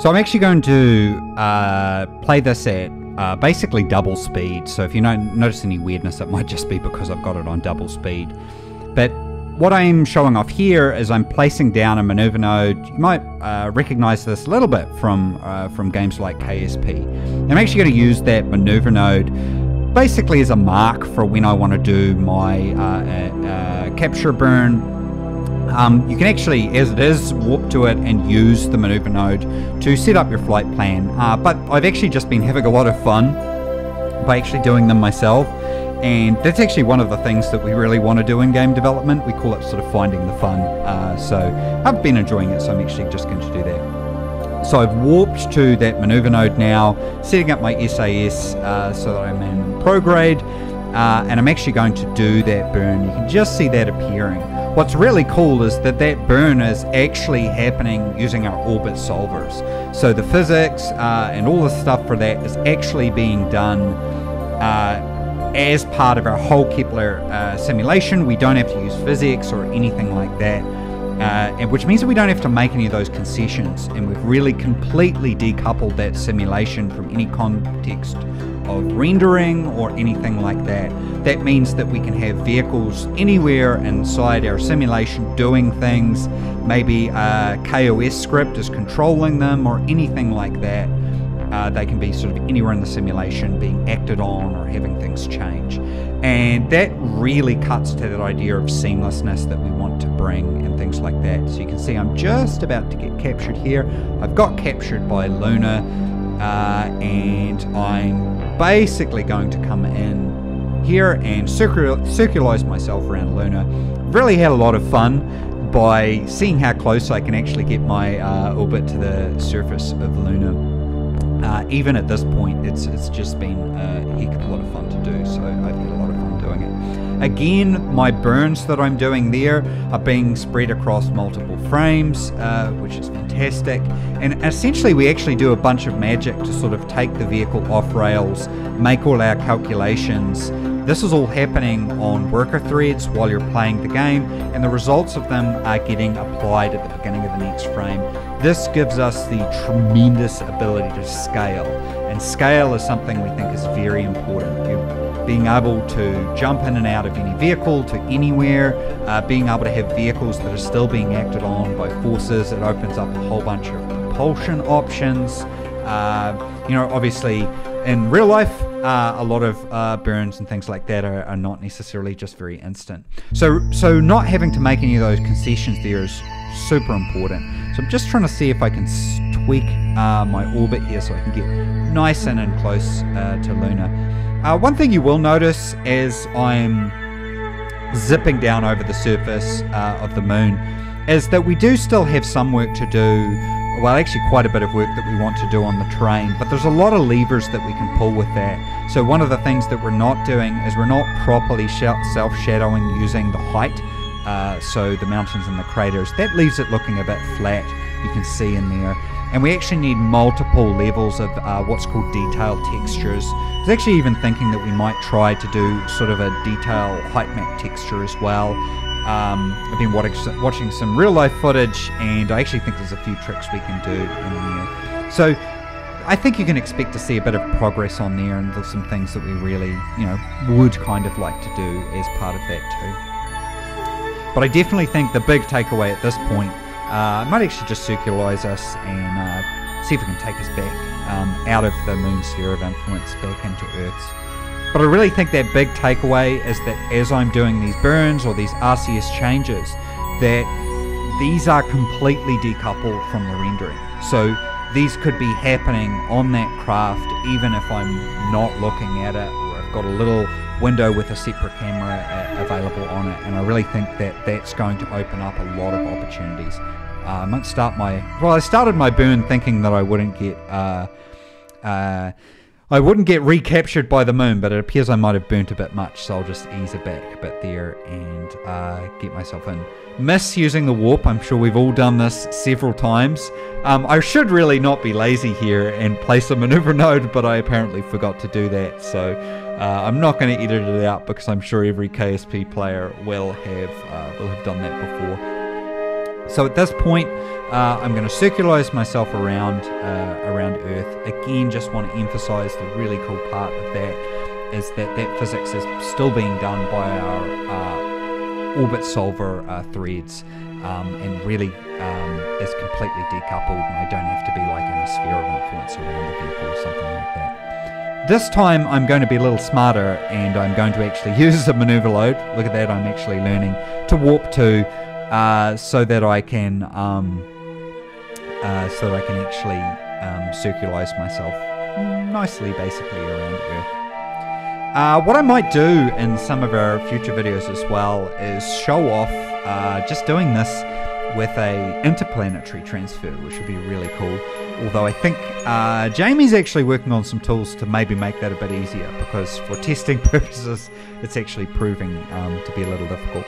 So I'm actually going to uh, play this at uh, basically double speed. So if you notice any weirdness, it might just be because I've got it on double speed. But what I'm showing off here is I'm placing down a maneuver node. You might uh, recognize this a little bit from uh, from games like KSP. I'm actually going to use that maneuver node basically as a mark for when I want to do my uh, uh, capture burn um, you can actually, as it is, warp to it and use the maneuver node to set up your flight plan. Uh, but I've actually just been having a lot of fun by actually doing them myself. And that's actually one of the things that we really want to do in game development. We call it sort of finding the fun. Uh, so I've been enjoying it, so I'm actually just going to do that. So I've warped to that maneuver node now, setting up my SAS uh, so that I'm in prograde. Uh, and I'm actually going to do that burn. You can just see that appearing. What's really cool is that that burn is actually happening using our orbit solvers. So the physics uh, and all the stuff for that is actually being done uh, as part of our whole Kepler uh, simulation. We don't have to use physics or anything like that. Uh, and which means that we don't have to make any of those concessions, and we've really completely decoupled that simulation from any context of rendering or anything like that. That means that we can have vehicles anywhere inside our simulation doing things. Maybe a KOS script is controlling them or anything like that. Uh, they can be sort of anywhere in the simulation being acted on or having things change. And that really cuts to that idea of seamlessness that we want to bring and things like that. So you can see I'm just about to get captured here. I've got captured by Luna uh, and I'm basically going to come in here and circul- circularize myself around Luna. Really had a lot of fun by seeing how close I can actually get my uh, orbit to the surface of Luna. Uh, even at this point, it's it's just been a heck of a lot of fun Again, my burns that I'm doing there are being spread across multiple frames, uh, which is fantastic. And essentially, we actually do a bunch of magic to sort of take the vehicle off rails, make all our calculations. This is all happening on worker threads while you're playing the game, and the results of them are getting applied at the beginning of the next frame. This gives us the tremendous ability to scale, and scale is something we think is very important. You're being able to jump in and out of any vehicle to anywhere, uh, being able to have vehicles that are still being acted on by forces. It opens up a whole bunch of propulsion options. Uh, you know, obviously, in real life, uh, a lot of uh, burns and things like that are, are, not necessarily just very instant. So, so not having to make any of those concessions there is super important. So I'm just trying to see if I can tweak uh, my orbit here so I can get nice in and close uh, to Luna. Uh, one thing you will notice as I'm zipping down over the surface uh, of the moon is that we do still have some work to do well, actually, quite a bit of work that we want to do on the terrain, but there's a lot of levers that we can pull with that. So, one of the things that we're not doing is we're not properly self shadowing using the height. Uh, so, the mountains and the craters. That leaves it looking a bit flat, you can see in there. And we actually need multiple levels of uh, what's called detailed textures. I was actually even thinking that we might try to do sort of a detail height map texture as well. Um, I've been watching some real life footage, and I actually think there's a few tricks we can do in there. So I think you can expect to see a bit of progress on there, and there's some things that we really, you know, would kind of like to do as part of that too. But I definitely think the big takeaway at this point uh, might actually just circularize us and uh, see if we can take us back um, out of the moon sphere of influence back into Earth's but I really think that big takeaway is that as I'm doing these burns or these RCS changes, that these are completely decoupled from the rendering. So these could be happening on that craft even if I'm not looking at it or I've got a little window with a separate camera uh, available on it. And I really think that that's going to open up a lot of opportunities. Uh, I might start my, well, I started my burn thinking that I wouldn't get. I wouldn't get recaptured by the moon, but it appears I might have burnt a bit much, so I'll just ease it back a bit there and uh, get myself in. Miss using the warp, I'm sure we've all done this several times. Um, I should really not be lazy here and place a maneuver node, but I apparently forgot to do that, so uh, I'm not going to edit it out because I'm sure every KSP player will have, uh, will have done that before. So at this point, uh, I'm going to circularize myself around uh, around Earth. Again, just want to emphasize the really cool part of that is that that physics is still being done by our uh, orbit solver uh, threads um, and really um, is completely decoupled and I don't have to be like in a sphere of influence around the vehicle or something like that. This time I'm going to be a little smarter and I'm going to actually use the maneuver node. Look at that, I'm actually learning to warp to uh, so that I can um, uh, so that I can actually um, circularize myself nicely basically around Earth. Uh, what I might do in some of our future videos as well is show off uh, just doing this with a interplanetary transfer, which would be really cool. Although I think uh, Jamie's actually working on some tools to maybe make that a bit easier because for testing purposes, it's actually proving um, to be a little difficult.